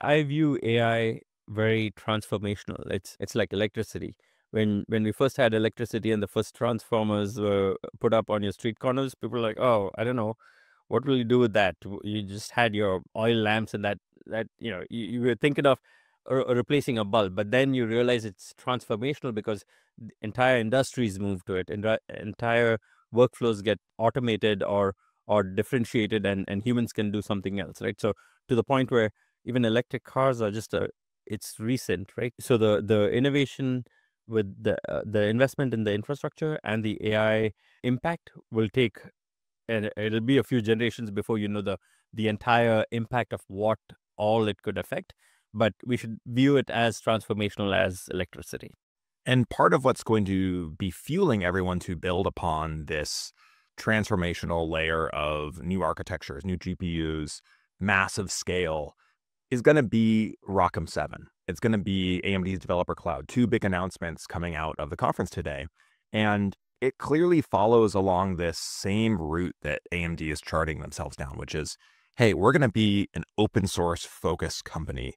I view AI very transformational. It's it's like electricity. When when we first had electricity and the first transformers were put up on your street corners, people were like, "Oh, I don't know, what will you do with that?" You just had your oil lamps and that that you know you, you were thinking of replacing a bulb, but then you realize it's transformational because entire industries move to it, and entire workflows get automated or or differentiated, and and humans can do something else, right? So to the point where even electric cars are just a it's recent, right? So the the innovation with the uh, the investment in the infrastructure and the AI impact will take and it'll be a few generations before you know the the entire impact of what all it could affect but we should view it as transformational as electricity and part of what's going to be fueling everyone to build upon this transformational layer of new architectures new gpus massive scale is going to be ROCm 7. It's going to be AMD's Developer Cloud. Two big announcements coming out of the conference today. And it clearly follows along this same route that AMD is charting themselves down, which is hey, we're going to be an open source focused company